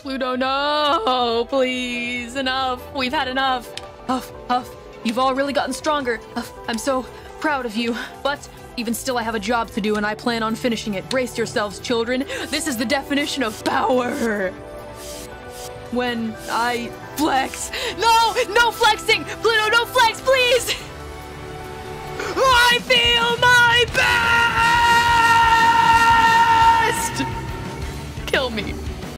Pluto, no, please, enough. We've had enough. Huff, huff, you've all really gotten stronger. Huff, I'm so proud of you. But even still, I have a job to do and I plan on finishing it. Brace yourselves, children. This is the definition of power. When I flex. No, no flexing! Pluto, no flex, please! I feel my best! Kill me.